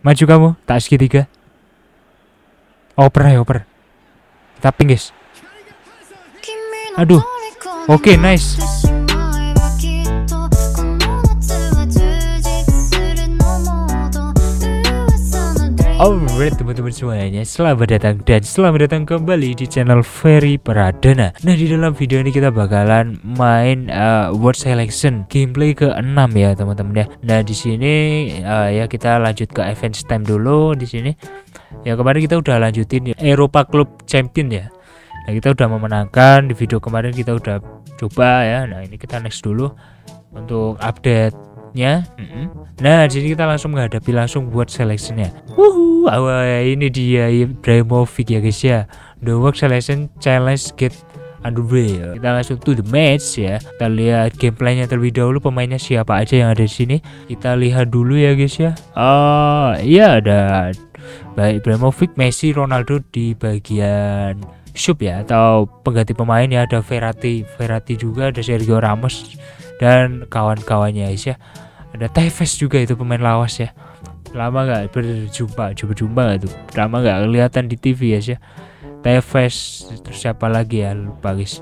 Maju kamu, tak segitiga. Oper ya, oper. Kita guys. Aduh. Oke, nice. Alright teman-teman semuanya. Selamat datang dan selamat datang kembali di channel Ferry Pradana. Nah di dalam video ini kita bakalan main uh, Word Selection Gameplay ke-6 ya teman-teman ya. Nah di sini uh, ya kita lanjut ke event time dulu di sini. Ya kemarin kita udah lanjutin Eropa Club Champion ya. Nah kita udah memenangkan. Di video kemarin kita udah coba ya. Nah ini kita next dulu Untuk update nya. Mm -hmm. Nah, di sini kita langsung menghadapi langsung buat seleksinya. Wuhu, awal ini dia Ibrahimovic ya guys ya. The work selection challenge get underway. Kita langsung to the match ya. Kita lihat gameplaynya terlebih dahulu pemainnya siapa aja yang ada di sini. Kita lihat dulu ya guys ya. Oh, iya ada baik Ibrahimovic, Messi, Ronaldo di bagian sub ya atau pengganti pemain ya ada Verratti, Verratti juga ada Sergio Ramos dan kawan-kawannya guys ya ada Tevez juga itu pemain lawas ya. Lama nggak berjumpa coba jumpa gak tuh? Lama nggak kelihatan di TV ya sih Tevez terus siapa lagi ya? Lupa guys.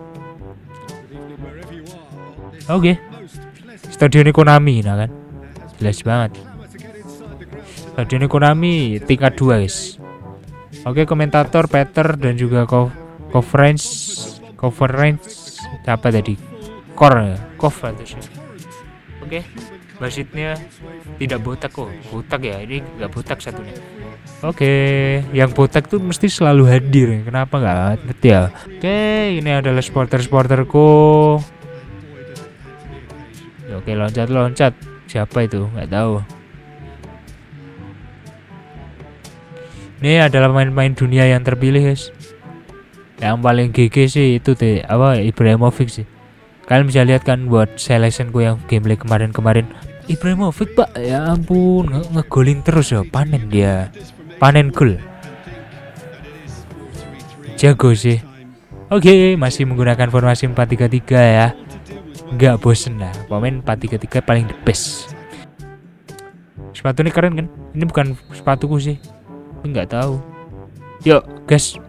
Oke. Okay. stadion Konami nah kan? Jelas banget. Stadion Konami tingkat 2 guys. Oke okay, komentator Peter dan juga co conference conference apa tadi Kor ya Kov atau sih oke basitnya tidak botak kok. Botak ya ini nggak botak satunya. Oke yang botak tuh mesti selalu hadir. Kenapa nggak ngerti ya? Oke ini adalah supporter supporterku oke loncat loncat. Siapa itu? Nggak tahu. Ini adalah main-main dunia yang terpilih guys. Yang paling GG sih itu deh apa Ibrahimovic sih kalian bisa lihat kan buat selection gue yang gameplay kemarin-kemarin. Ibrahimovic pak. Ya ampun nge terus ya. Panen dia. Panen gol. Jago sih. Oke okay, masih menggunakan formasi 433 ya. Nggak bosen lah. Pemain 433 paling the best. Sepatu ini keren kan? Ini bukan sepatuku sih. Nggak tahu. Yuk guys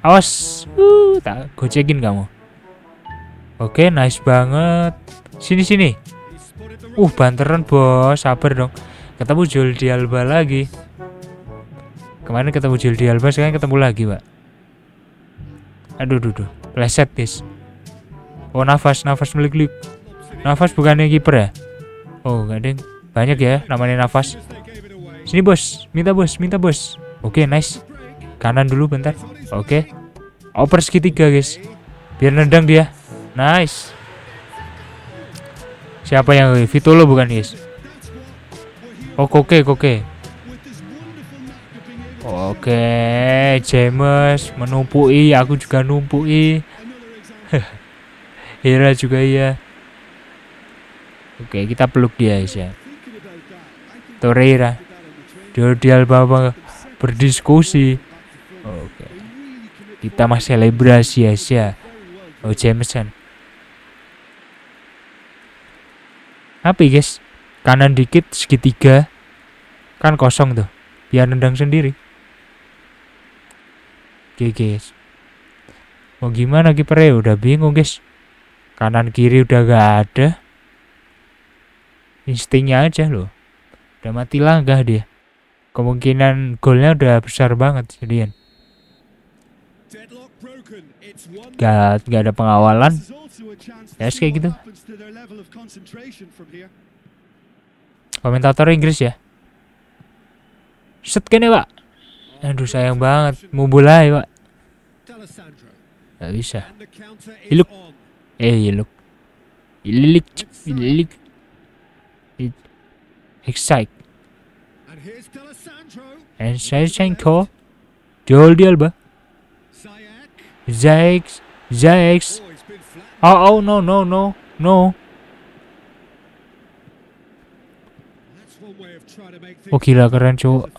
Awas, uh, tak gocekin kamu. Oke, nice banget. Sini sini. Uh, banteran bos, sabar dong. Ketemu Jordi Alba lagi. Kemarin ketemu Jordi Alba, sekarang ketemu lagi, Pak. Aduh, aduh, aduh. Pleset, guys. Oh, nafas, nafas milik Nafas bukannya kiper ya? Oh, gak ada banyak ya namanya nafas. Sini, bos. Minta, bos. Minta, bos. Oke, nice. Kanan dulu bentar. Oke. Okay. Oper segitiga, guys. Biar nendang dia. Nice. Siapa yang Vitolo bukan, guys? Oh, Koke, Koke. Oke, James menumpui, aku juga numpui. Hera juga iya. Oke, kita peluk dia, guys ya. Torreira. Jordi Alba berdiskusi. Oke. Kita masih selebrasi Asia. Oh Jameson. Apa guys? Kanan dikit segitiga. Kan kosong tuh. Biar nendang sendiri. Oke guys. Mau gimana kipernya udah bingung guys. Kanan kiri udah gak ada. Instingnya aja loh. Udah mati langkah dia. Kemungkinan golnya udah besar banget jadian. Gak, gak ada pengawalan. Ya yes, kayak gitu. Komentator Inggris ya. Set kene pak. Aduh sayang banget. Mau bola ya pak. Gak bisa. Iluk. Eh iluk. Ililik. Ililik. Excite. And Shevchenko. Jordi Alba. Zax, Zax. Oh, oh, no, no, no, no. Oh gila keren cowok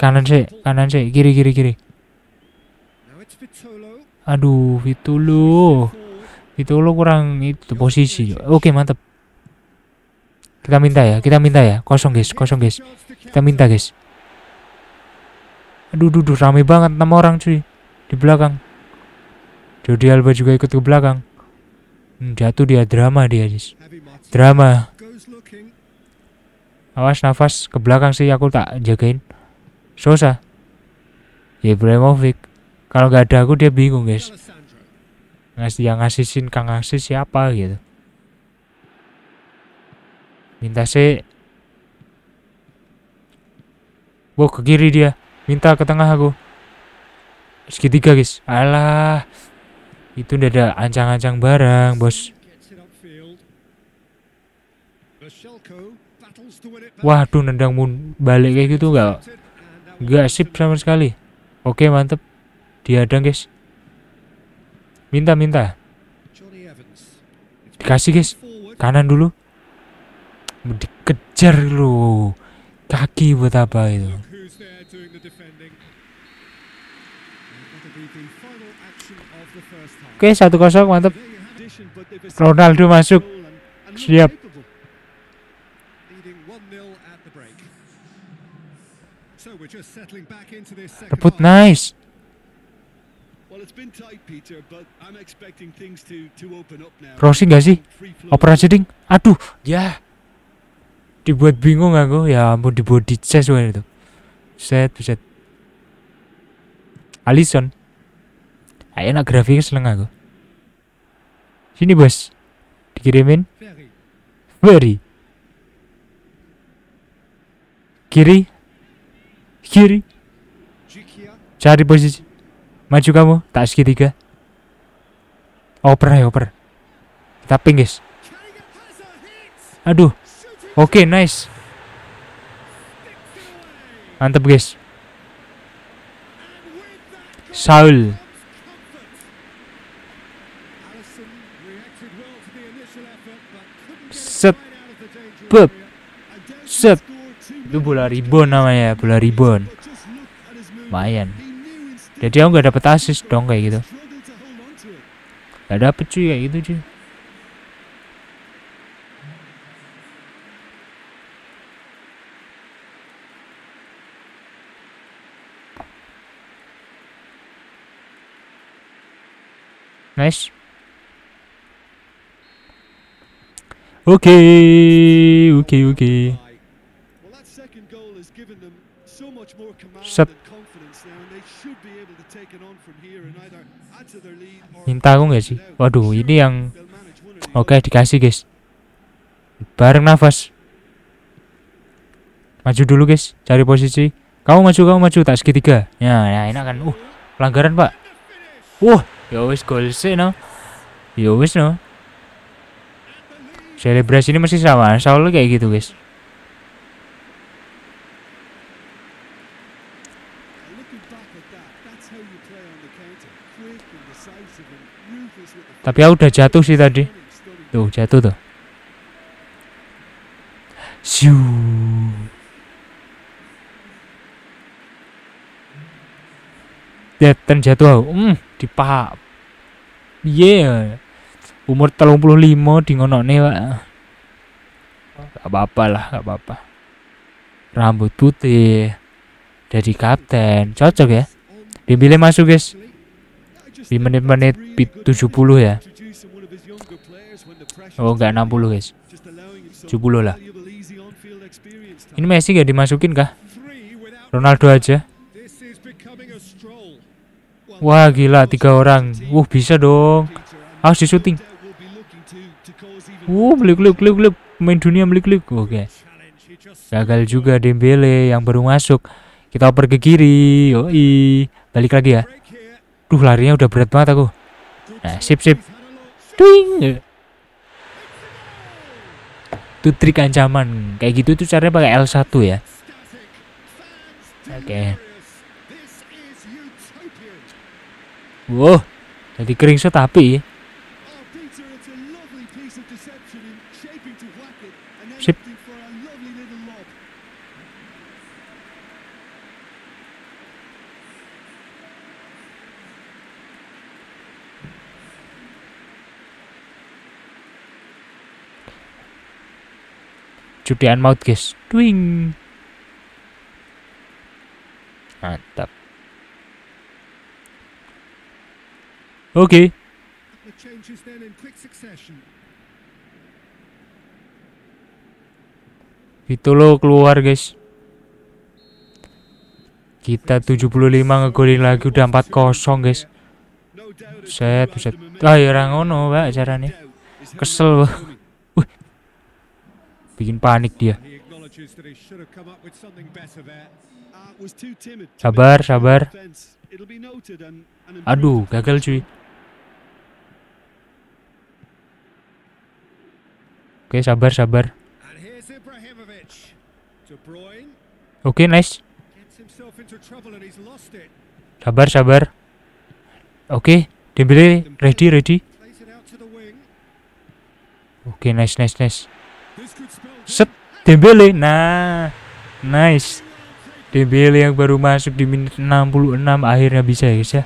Kanan sih, kanan sih, kiri kiri kiri. Aduh, Vitolo. Vitolo kurang itu posisi. Oke, mantap. Kita minta ya, kita minta ya. Kosong guys, kosong guys. Kita minta guys. Aduh, duh, duh, rame banget enam orang cuy di belakang. Jordi Alba juga ikut ke belakang. Hmm, jatuh dia drama dia guys. Drama. Awas nafas ke belakang sih aku tak jagain. Sosa. Ibrahimovic. Kalau nggak ada aku dia bingung guys. Ngasih yang ngasihin kang ngasih siapa gitu. Minta sih. Wow ke kiri dia. Minta ke tengah aku. Segitiga guys. Alah. Itu udah ada ancang-ancang barang bos. Waduh nendang balik kayak gitu nggak nggak sip sama sekali. Oke mantep. Diadang guys. Minta minta. Dikasih guys. Kanan dulu dikejar lu kaki buat apa itu oke satu kosong mantep. Ronaldo masuk. Siap. Rebut nice. Crossing gak sih? Operasi ding? Aduh, ya. Dibuat bingung aku. Ya ampun dibuat di chest itu. Set set. Alison ayo nak grafiknya seneng aku. Sini bos. Dikirimin. Ferry. Kiri. Kiri. Cari posisi. Maju kamu tak segitiga. Oper ya oper. Tapi guys. Aduh. Oke, okay, nice. Mantap, guys. Saul. Bep. Set. Itu bola ribon namanya, bola ribon. Lumayan. Jadi aku nggak dapet assist dong kayak gitu. Gak dapet cuy kayak gitu cuy. Nice. Oke, oke, oke. Set. Minta aku nggak sih? Waduh, ini yang oke okay, dikasih guys. Bareng nafas. Maju dulu guys, cari posisi. Kamu maju, kamu maju, tak segitiga. Ya, ya enak kan. Uh, pelanggaran pak. Wah, ya wis gol sih no ya wis no selebrasi ini masih sama Saul kayak gitu guys tapi aku udah jatuh sih tadi tuh jatuh tuh Siu. Dan jatuh. Hmm, di paha Iya. Yeah. Umur telung puluh limo di ngono nih pak. Gak apa-apa lah, gak apa-apa. Rambut putih, jadi kapten, cocok ya. Dembele masuk guys. Di menit-menit 70 ya. Oh enggak 60 guys. 70 lah. Ini Messi gak dimasukin kah? Ronaldo aja. Wah gila tiga orang. Wuh bisa dong. Harus di syuting. Wuh beli klip klip klip main dunia beli klip. Oke. Gagal juga Dembele yang baru masuk. Kita oper ke kiri. Yoi. Balik lagi ya. Duh larinya udah berat banget aku. Nah sip sip. Twing. Itu trik ancaman. Kayak gitu tuh caranya pakai L1 ya. Oke. Wow, jadi kering tapi cutian maut guys. Twing. Mantap. Oke. Okay. itu lo keluar guys. Kita 75 ngegolin lagi udah 4-0 guys. Set set. Ah ya ngono pak caranya. Kesel Wih. Bikin panik dia. Sabar sabar. aduh gagal cuy. Oke sabar sabar. Oke nice. Sabar, sabar. Oke, Dembele ready, ready. Oke, nice, nice, nice. Set Dembele. Nah, nice. Dembele yang baru masuk di menit 66 akhirnya bisa ya, guys ya.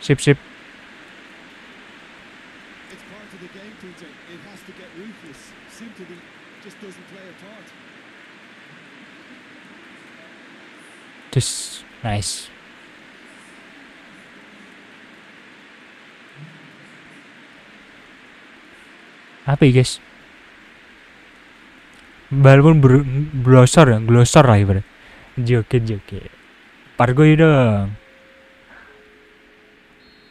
Sip, sip. Just nice. Apa ya guys? Bal pun blosor ya, glosor lah ibarat. Joget joget. Pargo dong.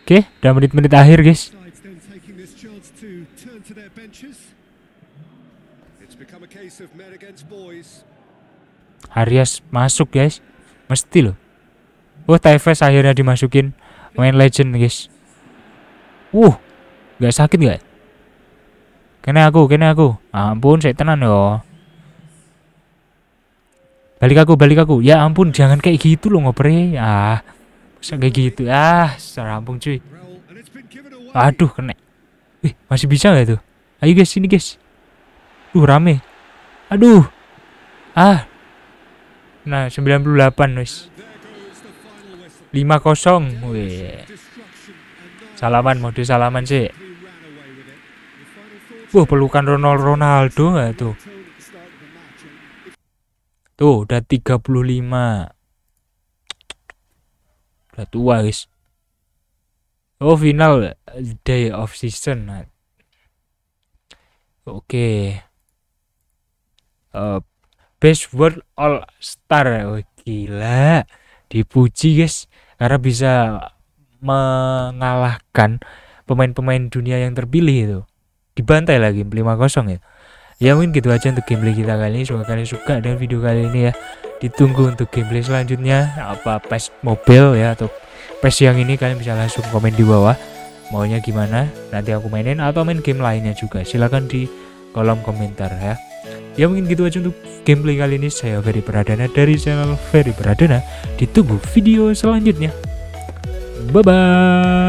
Oke, udah menit-menit akhir guys. Arias masuk guys. Mesti loh. Wah, Tevez akhirnya dimasukin main legend, guys. Uh, gak sakit gak? Kena aku, kena aku. Ampun, saya tenan yo. Balik aku, balik aku. Ya ampun, jangan kayak gitu loh ngoper Ah, bisa kayak gitu. Ah, serampung cuy. Aduh, kena. Wih, masih bisa gak tuh? Ayo guys, sini guys. Duh, rame. Aduh. Ah, Nah, 98 wis. 5-0. Wih. Salaman mode salaman sih. Wah, pelukan Ronald Ronaldo nggak tuh? Tuh, udah 35. Udah tua, guys. Oh, final day of season. Oke. Okay. Uh, Best World All Star oh, gila dipuji guys karena bisa mengalahkan pemain-pemain dunia yang terpilih itu dibantai lagi 5-0 ya ya mungkin gitu aja untuk gameplay kita kali ini semoga kalian suka dengan video kali ini ya ditunggu untuk gameplay selanjutnya apa PES mobile ya atau PES yang ini kalian bisa langsung komen di bawah maunya gimana nanti aku mainin atau main game lainnya juga silahkan di kolom komentar ya Ya mungkin gitu aja untuk gameplay kali ini. Saya Ferry Pradana dari channel Ferry Pradana. Ditunggu video selanjutnya. Bye-bye.